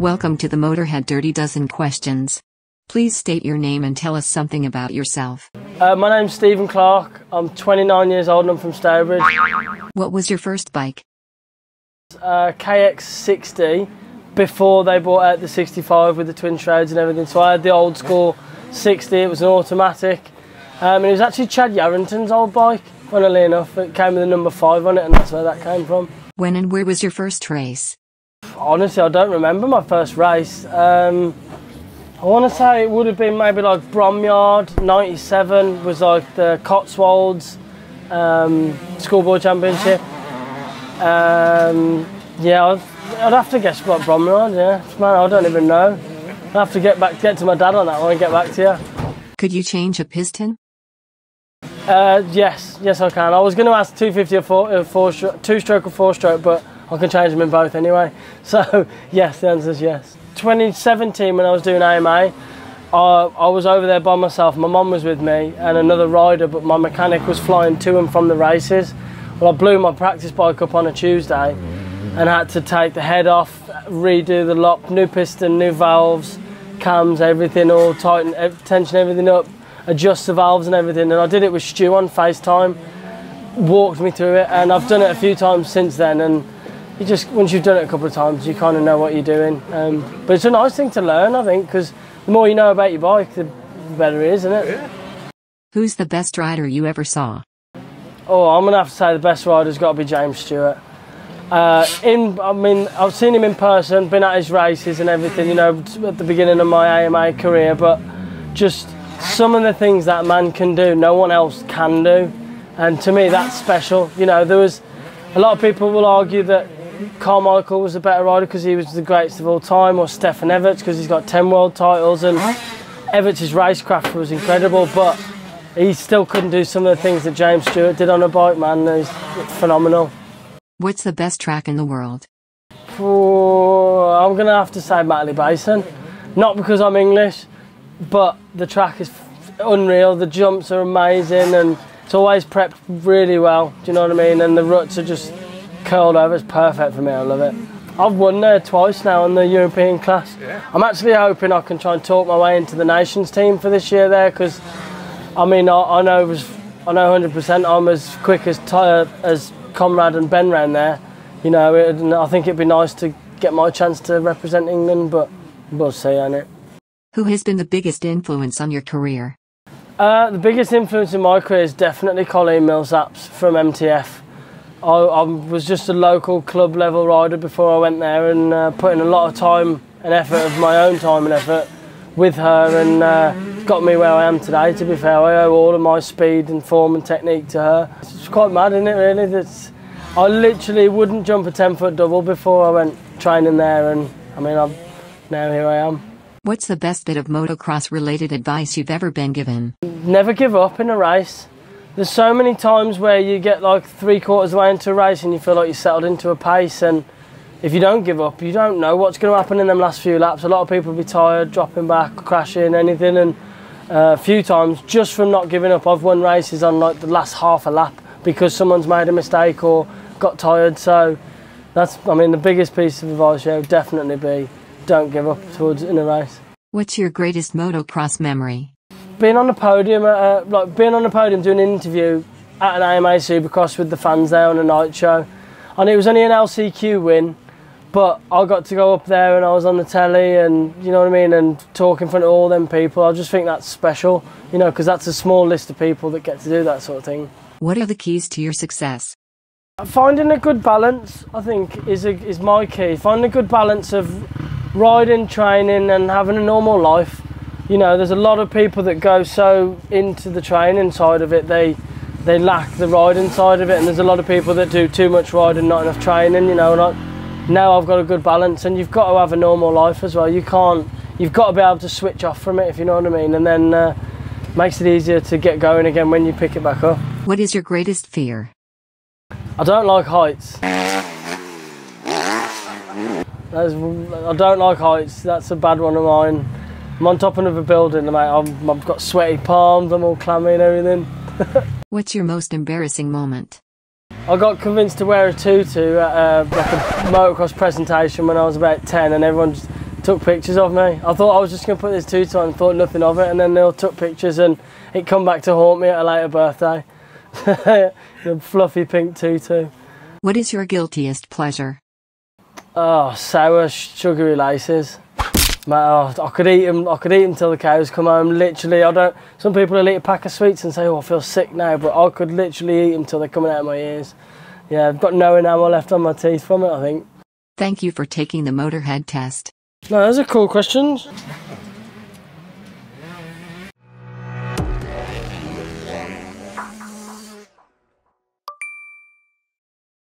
Welcome to the MotoHead Dirty Dozen Questions. Please state your name and tell us something about yourself. Uh, my name's Steven Clarke. I'm 29 years old and I'm from Stourbridge. What was your first bike? Uh, KX60 before they brought out the 65 with the twin shrouds and everything. So I had the old school 60, it was an automatic. Um, and it was actually Chad Yarrington's old bike, funnily enough. It came with a number 5 on it and that's where that came from. When and where was your first race? Honestly, I don't remember my first race. Um, I want to say it would have been maybe like Bromyard, 97 was like the Cotswolds um, schoolboy championship. Um, yeah, I'd, I'd, have to guess like Bromyard, yeah. Man, I don't even know. I'd have to get back, get to my dad on that one and get back to you. Could you change a piston? Uh, yes, yes I can. I was going to ask 250 or four, uh, four two stroke or four stroke, but I can change them in both anyway. So yes, the answer is yes. 2017 when I was doing AMA, I, I was over there by myself. My mum was with me and another rider, but my mechanic was flying to and from the races. Well, I blew my practice bike up on a Tuesday and had to take the head off, redo the lock, new piston, new valves, cams, everything all tighten, tension everything up, adjust the valves and everything. And I did it with Stu on FaceTime, walked me through it, and I've done it a few times since then. And you just once you've done it a couple of times, you kind of know what you're doing. Um, but it's a nice thing to learn, I think, because the more you know about your bike, the better it is, isn't it? Yeah. Who's the best rider you ever saw? Oh, I'm gonna have to say the best rider's got to be James Stewart. Uh, in, I mean, I've seen him in person, been at his races and everything, you know, at the beginning of my AMA career, but just some of the things that man can do, no one else can do. And to me, that's special. You know, there was a lot of people will argue that Carmichael was a better rider because he was the greatest of all time, or Stefan Everts because he's got 10 world titles, and Everts' racecraft was incredible, but he still couldn't do some of the things that James Stewart did on a bike, man. He's phenomenal. What's the best track in the world? Oh, I'm going to have to say Matterley Basin. Not because I'm English, but the track is unreal. The jumps are amazing, and it's always prepped really well. Do you know what I mean? And the ruts are just curled over. It's perfect for me. I love it. I've won there twice now in the European class. Yeah. I'm actually hoping I can try and talk my way into the nations team for this year there because, I mean, I, I know was, I know 100% I'm as quick as as Conrad and Ben ran there. You know, it, I think it'd be nice to get my chance to represent England, but we'll see, ain't it? Who has been the biggest influence on your career? Uh, the biggest influence in my career is definitely Colleen Millsaps from MTF. I, I, was just a local club level rider before I went there and uh, put in a lot of time and effort of my own time and effort with her and uh, got me where I am today to be fair. I owe all of my speed and form and technique to her. It's quite mad isn't it really that's I literally wouldn't jump a 10 foot double before I went training there and I mean I'm now here I am. What's the best bit of motocross related advice you've ever been given? Never give up in a race. There's so many times where you get like three quarters of the way into a race and you feel like you're settled into a pace and if you don't give up, you don't know what's going to happen in them last few laps. A lot of people will be tired, dropping back, crashing, anything, and uh, a few times just from not giving up. I've won races on like the last half a lap because someone's made a mistake or got tired. So that's, I mean, the biggest piece of advice here would definitely be don't give up towards in a race. What's your greatest motocross memory? Being on the podium, uh, like being on the podium doing an interview at an AMA Supercross with the fans there on a night show, and it was only an LCQ win, but I got to go up there and I was on the telly and you know what I mean and talk in front of all them people. I just think that's special, you know, because that's a small list of people that get to do that sort of thing. What are the keys to your success? Finding a good balance, I think, is a, is my key. Finding a good balance of riding, training, and having a normal life. You know, there's a lot of people that go so into the training side of it, they they lack the riding side of it, and there's a lot of people that do too much riding, not enough training. You know, and I, now I've got a good balance, and you've got to have a normal life as well. You can't, you've got to be able to switch off from it, if you know what I mean, and then uh, makes it easier to get going again when you pick it back up. What is your greatest fear? I don't like heights. That's, I don't like heights. That's a bad one of mine. I'm on top of a building, mate. I'm, I've got sweaty palms. I'm all clammy and everything. What's your most embarrassing moment? I got convinced to wear a tutu at a, like a motocross presentation when I was about 10 and everyone just took pictures of me. I thought I was just going to put this tutu on, thought nothing of it, and then they all took pictures and it come back to haunt me at a later birthday. the fluffy pink tutu. What is your guiltiest pleasure? Oh, sour, sugary laces. Mate, oh, I could eat them. I could eat them till the cows come home. Literally, I don't. Some people will eat a pack of sweets and say, "Oh, I feel sick now," but I could literally eat them till they're coming out of my ears. Yeah, I've got no enamel left on my teeth from it. I think. Thank you for taking the MotoHead test. No, those are cool questions.